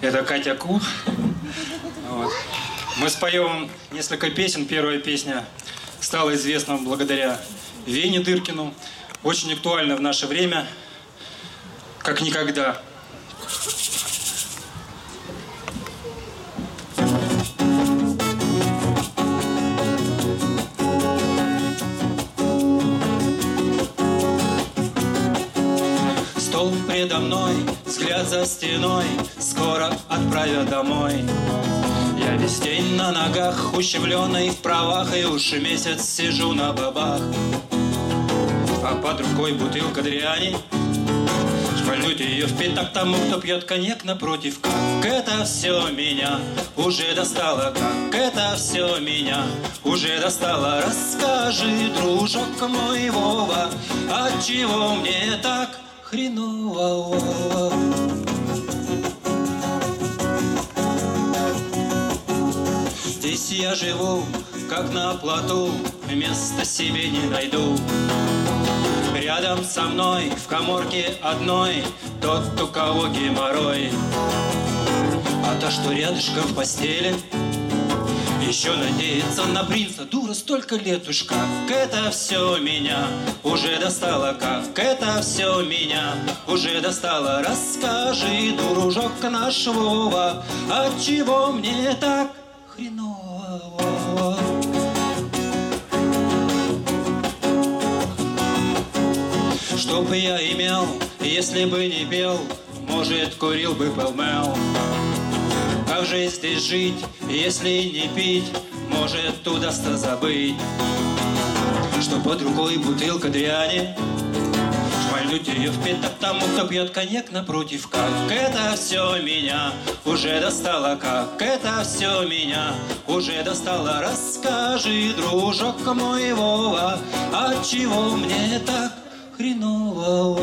Это Катя Ку. Вот. Мы споем несколько песен. Первая песня стала известна благодаря Вене Дыркину. Очень актуальна в наше время, как никогда. Стол предо мной, взгляд за стеной, скоро отправят домой. Я весь день на ногах, ущемленный в правах, и уж месяц сижу на бабах. А под рукой бутылка дряни, Швальнуть ее в пятак тому, кто пьет коньяк напротив Как это все меня уже достало Как это все меня уже достало Расскажи, дружок мой Вова Отчего мне так хреново. Здесь я живу, как на плоту Места себе не найду. Рядом со мной в коморке одной Тот, у кого геморрой. А то, что рядышком в постели еще надеется на принца. Дура, столько лет уж как это все меня Уже достало, как это все меня Уже достало. Расскажи, дружок наш Вова Отчего мне так хреново? Что бы я имел, если бы не пел Может, курил бы пелмел Как же здесь жить, если не пить Может, удастся забыть Что под рукой бутылка дряни. Швальнуть ее в пятак тому, кто пьет коньяк напротив. Как это все меня уже достало Как это все меня уже достало. Расскажи, дружок мой Вова Отчего мне так хреново